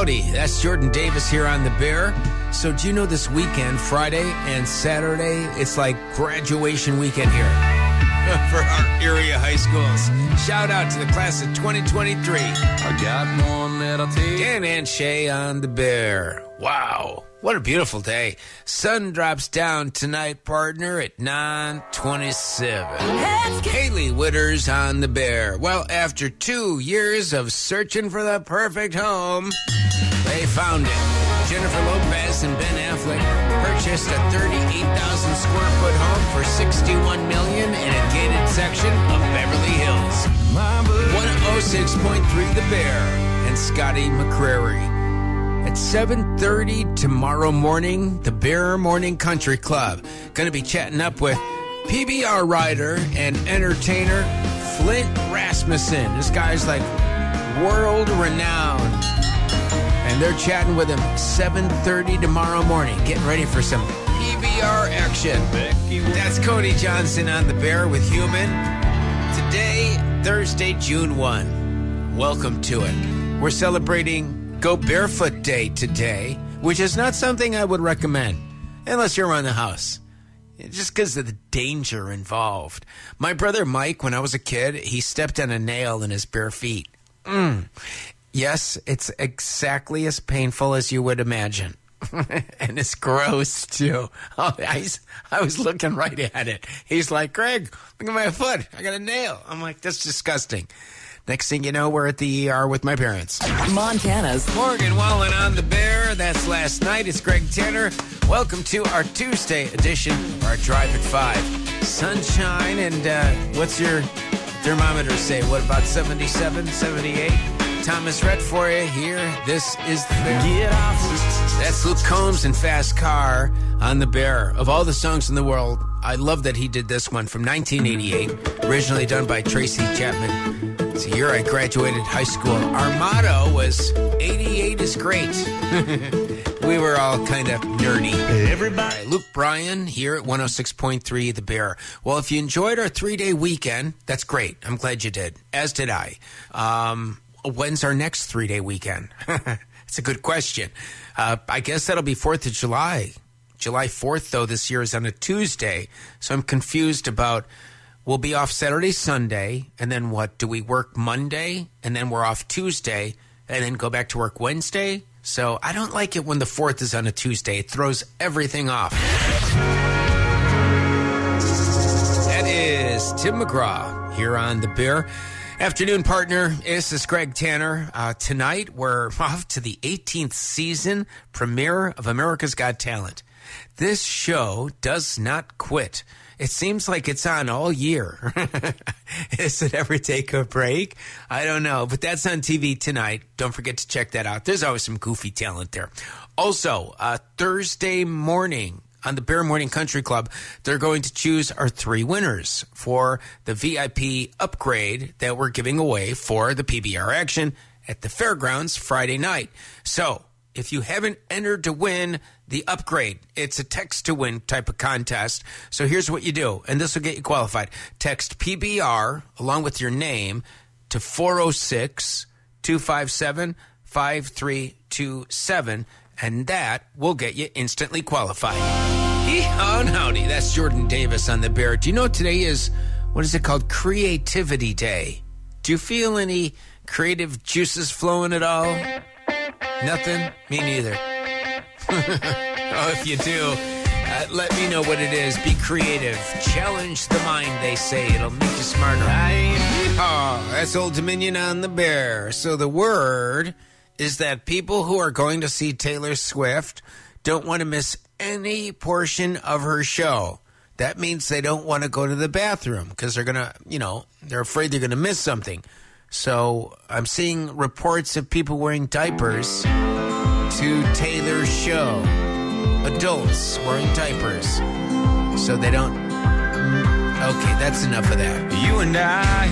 howdy. That's Jordan Davis here on The Bear. So, do you know this weekend, Friday and Saturday, it's like graduation weekend here for our area high schools. Shout out to the class of 2023. I got one that I'll take. Dan and Shay on The Bear. Wow. What a beautiful day. Sun drops down tonight, partner, at 927. Hailey Whitters on The Bear. Well, after two years of searching for the perfect home, they found it. Jennifer Lopez and Ben Affleck purchased a 38,000 square foot home for 61 million in a gated section of Beverly Hills. 106.3 The Bear and Scotty McCreery. At 7:30 tomorrow morning, the Bear Morning Country Club. Going to be chatting up with PBR rider and entertainer Flint Rasmussen. This guy's like world renowned. And they're chatting with him 7:30 tomorrow morning, getting ready for some PBR action. That's Cody Johnson on the Bear with Human. Today, Thursday, June 1. Welcome to it. We're celebrating Go Barefoot Day today, which is not something I would recommend unless you're around the house. Just because of the danger involved. My brother Mike, when I was a kid, he stepped on a nail in his bare feet. Mm. Yes, it's exactly as painful as you would imagine. and it's gross too. Oh, I, I was looking right at it. He's like, Greg, look at my foot. I got a nail. I'm like, that's disgusting. Next thing you know, we're at the ER with my parents. Montana's Morgan Wallen on the Bear. That's last night. It's Greg Tanner. Welcome to our Tuesday edition of our Drive at 5. Sunshine and uh, what's your thermometer say? What about 77, 78? Thomas Rhett for you here. This is the Bear. Get off. That's Luke Combs and Fast Car on the Bear. Of all the songs in the world, I love that he did this one from 1988, originally done by Tracy Chapman. It's the year I graduated high school. Our motto was 88 is great. we were all kind of nerdy. Everybody. Luke Bryan here at 106.3 The Bear. Well, if you enjoyed our three day weekend, that's great. I'm glad you did, as did I. Um, when's our next three day weekend? it's a good question. Uh, I guess that'll be 4th of July. July 4th, though, this year is on a Tuesday. So I'm confused about we'll be off Saturday, Sunday, and then what? Do we work Monday and then we're off Tuesday and then go back to work Wednesday? So I don't like it when the 4th is on a Tuesday. It throws everything off. That is Tim McGraw here on The Beer. Afternoon, partner. This is Greg Tanner. Uh, tonight, we're off to the 18th season premiere of America's Got Talent. This show does not quit. It seems like it's on all year. Is it ever take a break? I don't know, but that's on TV tonight. Don't forget to check that out. There's always some goofy talent there. Also, uh, Thursday morning, on the Bear Morning Country Club, they're going to choose our three winners for the VIP upgrade that we're giving away for the PBR action at the fairgrounds Friday night. So, if you haven't entered to win the upgrade, it's a text to win type of contest. So here's what you do, and this will get you qualified. Text PBR along with your name to 406 257 5327, and that will get you instantly qualified. Yeehaw and howdy. That's Jordan Davis on the Bear. Do you know today is, what is it called? Creativity Day. Do you feel any creative juices flowing at all? Nothing? Me neither. oh, if you do, uh, let me know what it is. Be creative. Challenge the mind, they say. It'll make you smarter. Oh, that's Old Dominion on the Bear. So the word is that people who are going to see Taylor Swift don't want to miss any portion of her show. That means they don't want to go to the bathroom because they're going to, you know, they're afraid they're going to miss something. So I'm seeing reports of people wearing diapers to Taylor's show. Adults wearing diapers. So they don't. Okay, that's enough of that. You and I